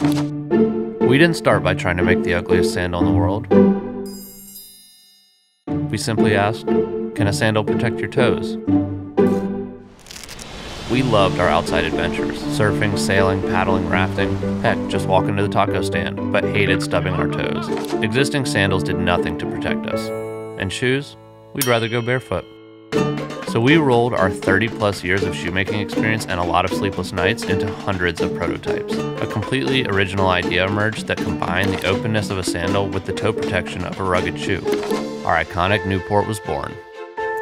We didn't start by trying to make the ugliest sandal in the world. We simply asked, can a sandal protect your toes? We loved our outside adventures surfing, sailing, paddling, rafting, heck, just walking to the taco stand, but hated stubbing our toes. Existing sandals did nothing to protect us. And shoes? We'd rather go barefoot. So we rolled our 30 plus years of shoemaking experience and a lot of sleepless nights into hundreds of prototypes. A completely original idea emerged that combined the openness of a sandal with the toe protection of a rugged shoe. Our iconic Newport was born.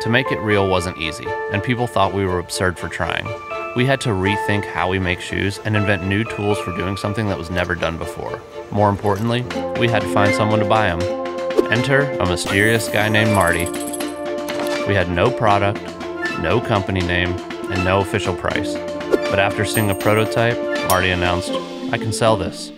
To make it real wasn't easy, and people thought we were absurd for trying. We had to rethink how we make shoes and invent new tools for doing something that was never done before. More importantly, we had to find someone to buy them. Enter a mysterious guy named Marty. We had no product, no company name, and no official price. But after seeing a prototype, Marty announced, I can sell this.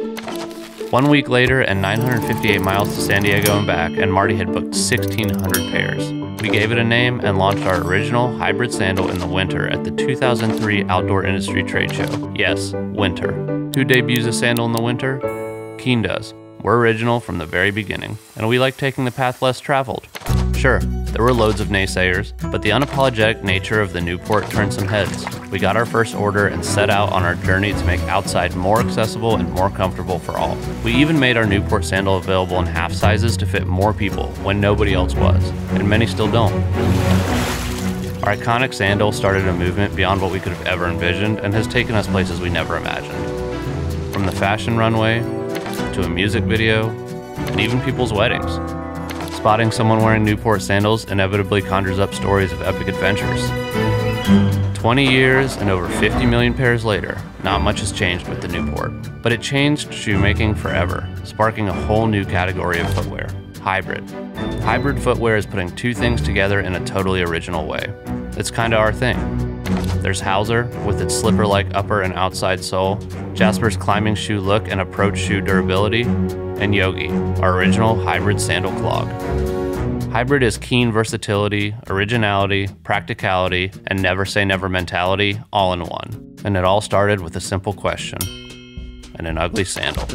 One week later, and 958 miles to San Diego and back, and Marty had booked 1,600 pairs. We gave it a name and launched our original hybrid sandal in the winter at the 2003 Outdoor Industry Trade Show. Yes, winter. Who debuts a sandal in the winter? Keen does. We're original from the very beginning, and we like taking the path less traveled. Sure, there were loads of naysayers, but the unapologetic nature of the Newport turned some heads. We got our first order and set out on our journey to make outside more accessible and more comfortable for all. We even made our Newport sandal available in half sizes to fit more people when nobody else was, and many still don't. Our iconic sandal started a movement beyond what we could have ever envisioned and has taken us places we never imagined. From the fashion runway to a music video and even people's weddings. Spotting someone wearing Newport sandals inevitably conjures up stories of epic adventures. 20 years and over 50 million pairs later, not much has changed with the Newport. But it changed shoemaking forever, sparking a whole new category of footwear hybrid. Hybrid footwear is putting two things together in a totally original way. It's kinda our thing. There's Howser with its slipper like upper and outside sole, Jasper's climbing shoe look and approach shoe durability, and Yogi, our original hybrid sandal clog. Hybrid is keen versatility, originality, practicality, and never say never mentality all in one. And it all started with a simple question and an ugly sandal.